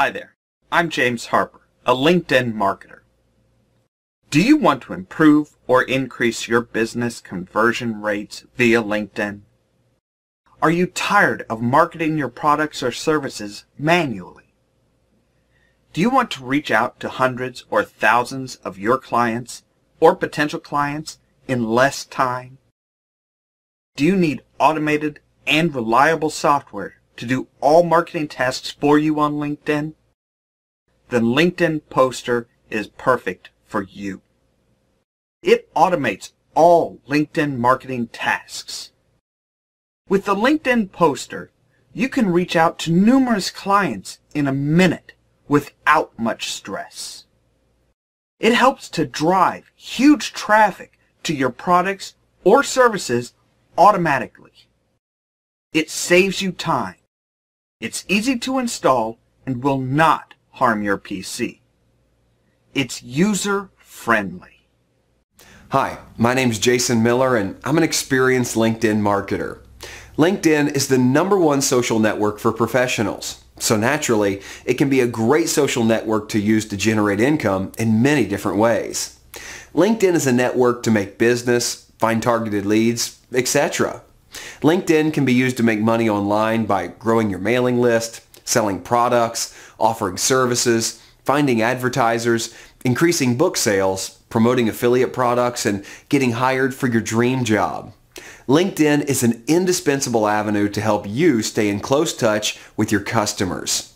Hi there, I'm James Harper, a LinkedIn marketer. Do you want to improve or increase your business conversion rates via LinkedIn? Are you tired of marketing your products or services manually? Do you want to reach out to hundreds or thousands of your clients or potential clients in less time? Do you need automated and reliable software to do all marketing tasks for you on LinkedIn? Then LinkedIn Poster is perfect for you. It automates all LinkedIn marketing tasks. With the LinkedIn Poster, you can reach out to numerous clients in a minute without much stress. It helps to drive huge traffic to your products or services automatically. It saves you time it's easy to install and will not harm your PC. It's user-friendly. Hi, my name is Jason Miller and I'm an experienced LinkedIn marketer. LinkedIn is the number one social network for professionals. So naturally, it can be a great social network to use to generate income in many different ways. LinkedIn is a network to make business, find targeted leads, etc. LinkedIn can be used to make money online by growing your mailing list, selling products, offering services, finding advertisers, increasing book sales, promoting affiliate products, and getting hired for your dream job. LinkedIn is an indispensable avenue to help you stay in close touch with your customers.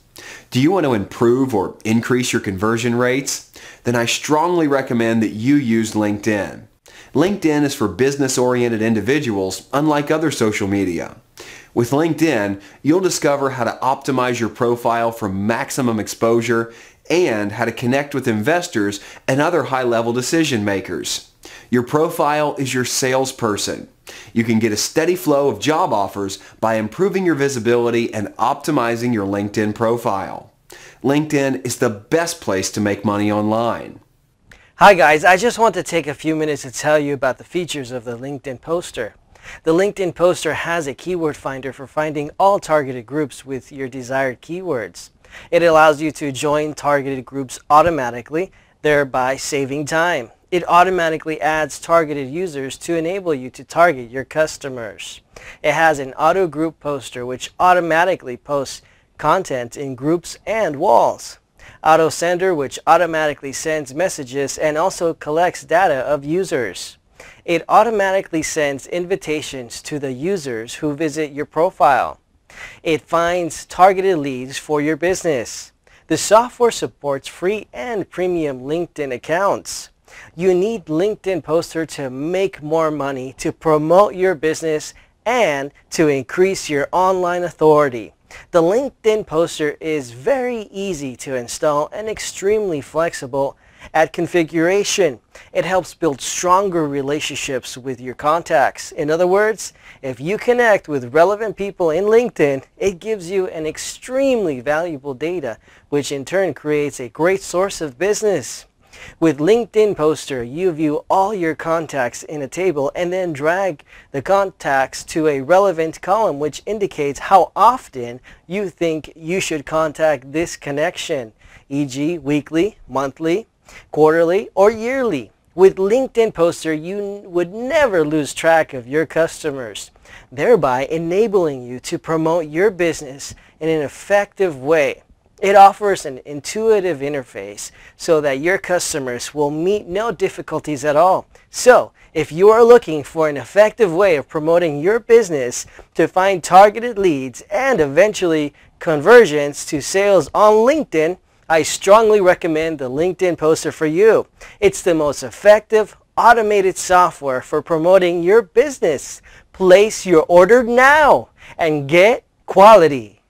Do you want to improve or increase your conversion rates? Then I strongly recommend that you use LinkedIn. LinkedIn is for business-oriented individuals, unlike other social media. With LinkedIn, you'll discover how to optimize your profile for maximum exposure and how to connect with investors and other high-level decision makers. Your profile is your salesperson. You can get a steady flow of job offers by improving your visibility and optimizing your LinkedIn profile. LinkedIn is the best place to make money online. Hi guys, I just want to take a few minutes to tell you about the features of the LinkedIn Poster. The LinkedIn Poster has a keyword finder for finding all targeted groups with your desired keywords. It allows you to join targeted groups automatically, thereby saving time. It automatically adds targeted users to enable you to target your customers. It has an auto group poster which automatically posts content in groups and walls. AutoSender, which automatically sends messages and also collects data of users. It automatically sends invitations to the users who visit your profile. It finds targeted leads for your business. The software supports free and premium LinkedIn accounts. You need LinkedIn Poster to make more money, to promote your business, and to increase your online authority. The LinkedIn poster is very easy to install and extremely flexible at configuration. It helps build stronger relationships with your contacts. In other words, if you connect with relevant people in LinkedIn, it gives you an extremely valuable data, which in turn creates a great source of business. With LinkedIn Poster, you view all your contacts in a table and then drag the contacts to a relevant column which indicates how often you think you should contact this connection, e.g. weekly, monthly, quarterly, or yearly. With LinkedIn Poster, you would never lose track of your customers, thereby enabling you to promote your business in an effective way. It offers an intuitive interface so that your customers will meet no difficulties at all. So, if you are looking for an effective way of promoting your business to find targeted leads and eventually conversions to sales on LinkedIn, I strongly recommend the LinkedIn Poster for you. It's the most effective automated software for promoting your business. Place your order now and get quality.